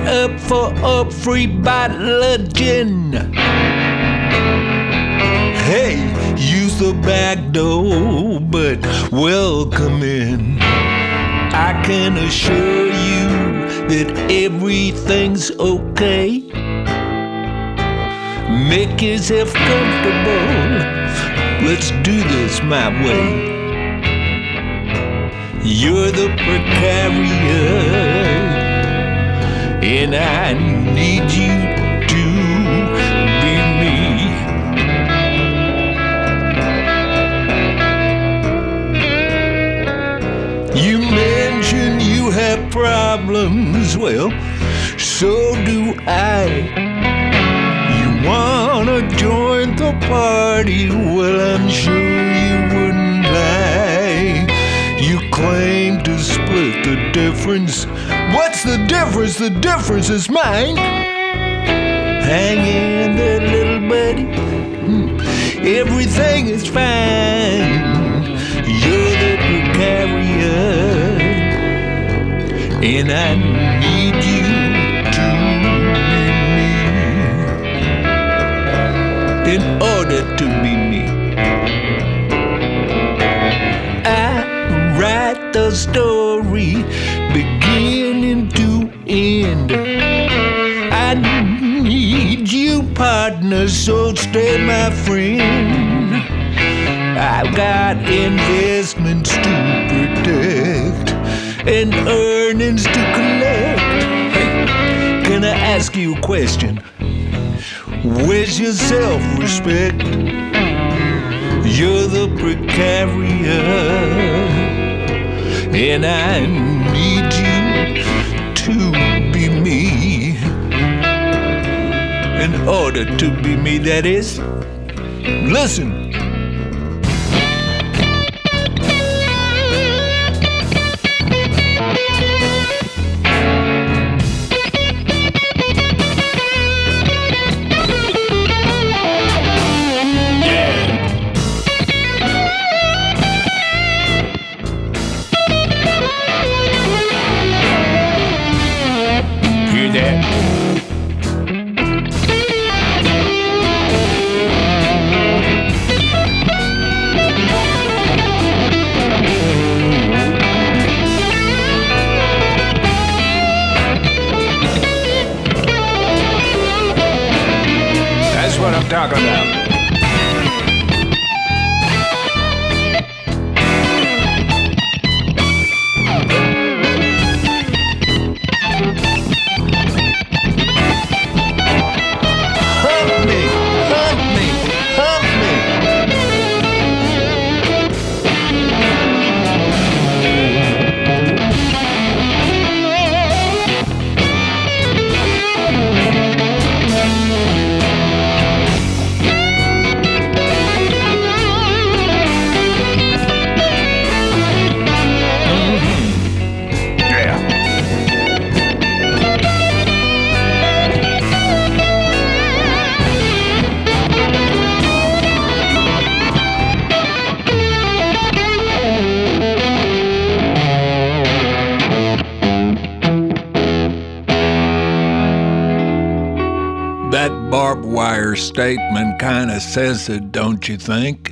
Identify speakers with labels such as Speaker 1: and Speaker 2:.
Speaker 1: up for a free bottle of gin. Hey, use the back door, but welcome in. I can assure you that everything's okay. Make yourself comfortable. Let's do this my way. You're the precariat, and I need you to be me. You mention you have problems, well, so do I. You wanna join the party? Well, I'm sure you wouldn't lie. You claim to split the difference. The difference? The difference is mine. Hang in there, little buddy. Hmm. Everything is fine. You're the precariat, and I need you to be me in order to be me. I write the story to end. I need you, partner, so stay my friend. I've got investments to protect and earnings to collect. Can I ask you a question? Where's your self respect? You're the precariat, and I need you to be me. In order to be me, that is. Listen. talk about. Wire statement kind of says it, don't you think?